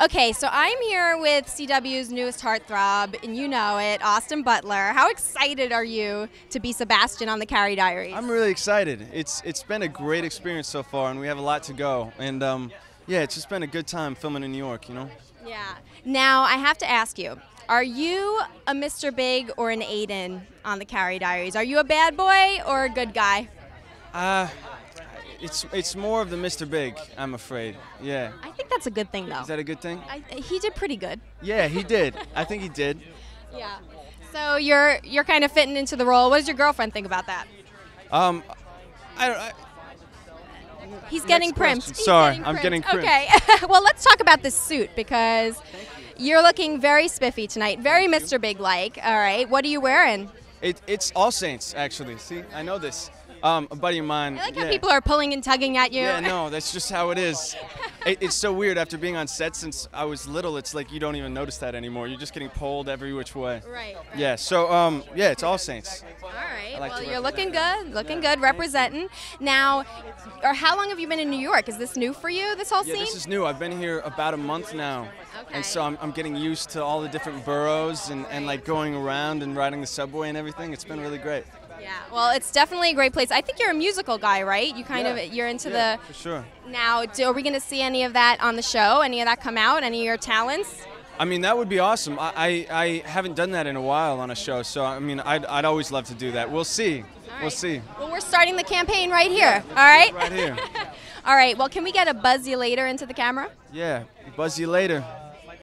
Okay, so I'm here with CW's newest heartthrob, and you know it, Austin Butler. How excited are you to be Sebastian on the Carrie Diaries? I'm really excited. It's it's been a great experience so far, and we have a lot to go. And um, yeah, it's just been a good time filming in New York. You know. yeah. Now I have to ask you: Are you a Mr. Big or an Aidan on the Carrie Diaries? Are you a bad boy or a good guy? Uh, it's it's more of the Mr. Big, I'm afraid. Yeah. I think that's a good thing, though. Is that a good thing? I, he did pretty good. Yeah, he did. I think he did. Yeah. So you're you're kind of fitting into the role. What does your girlfriend think about that? Um, I don't. I, He's getting Next primped. question. He's Sorry, I'm getting primped. Okay. well, let's talk about this suit because you're looking very spiffy tonight, very Mr. Big like. All right. What are you wearing? it, it's All Saints actually. See, I know this. Um, a buddy of mine. I like yeah. how people are pulling and tugging at you. Yeah, no, that's just how it is. It, it's so weird after being on set since I was little. It's like you don't even notice that anymore. You're just getting pulled every which way. Right. right. Yeah. So um, yeah, it's All Saints. All right. like well, you're looking good. Looking good, representing. Now, or how long have you been in New York? Is this new for you? This whole Yeah, scene? this is new. I've been here about a month now. Okay. And so I'm, I'm getting used to all the different boroughs and, and like going around and riding the subway and everything. It's been really great. Yeah. Well, it's definitely a great place. I think you're a musical guy, right? You kind Yeah. of you're into Yeah, the for sure. Now, do, are we going to see any of that on the show? Any of that come out? Any of your talents? I mean, that would be awesome. I, I, I haven't done that in a while on a show, so I mean, I'd, I'd always love to do that. We'll see. All We'll see. Well, we're starting the campaign right here. All right. Right here. All right. Well, can we get a buzz you later into the camera? Yeah. Buzz you later.